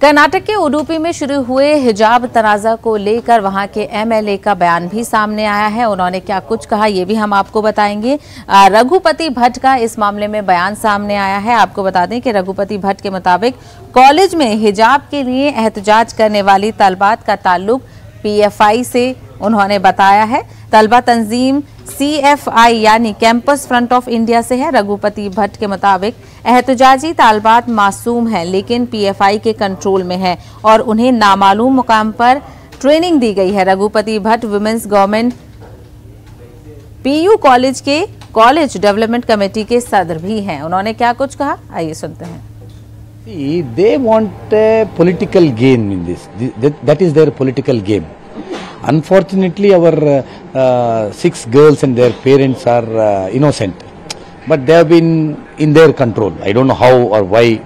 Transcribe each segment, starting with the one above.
कर्नाटक के उडुपी में शुरू हुए हिजाब तनाजा को लेकर वहाँ के एमएलए का बयान भी सामने आया है। उन्होंने क्या कुछ कहा, ये भी हम आपको बताएँगे। रघुपति भट्ट का इस मामले में बयान सामने आया है। आपको बता दें कि रघुपति भट्ट के मुताबिक कॉलेज में हिजाब के लिए एहतजाज करने वाली तलबात का ताल्लुक पीएफआई से उन्होंने बताया है। तलबा तंजीम सीएफआई यानी कैंपस फ्रंट ऑफ़ इंडिया से है। रघुपति भट्ट के मुताबिक एहतजाजी तालबात मासूम है लेकिन पीएफआई के कंट्रोल में है और उन्हें नामालूम मुकाम पर ट्रेनिंग दी गई है। Raghupati Bhatt women's government PU college के कॉलेज डेवलपमेंट कमेटी के सदर भी हैं। उन्होंने क्या कुछ कहा? आइए सुनते हैं। They want a political gain in this. Th- That, is their political game. Unfortunately, uh, six girls and their parents are uh, innocent, but they have been in their control. I don't know how or why.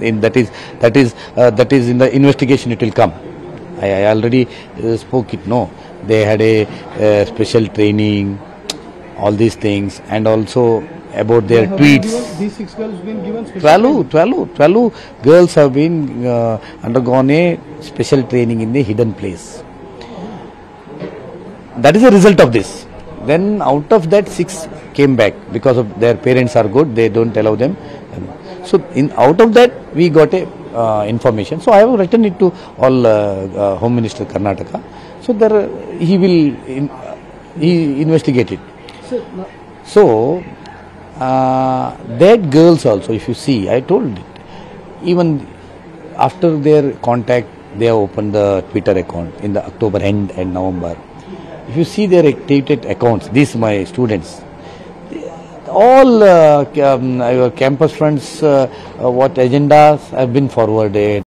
In that is that is uh, that is in the investigation. It will come. I, I already uh, spoke it. No, they had a uh, special training, all these things, and also about their tweets. These six girls been given special 12, 12, 12 girls have been uh, undergone a special training in a hidden place. That is the result of this. Then out of that, six came back because of their parents are good. They don't allow them. So in out of that, we got a uh, information. So I have written it to all uh, uh, Home Minister Karnataka. So there uh, he will in, he investigate it. So, uh, that girls also, if you see, I told it, even after their contact, they have opened the Twitter account in the October end and November. If you see their activated accounts, these my students, all uh, um, our campus friends, uh, uh, what agendas have been forwarded.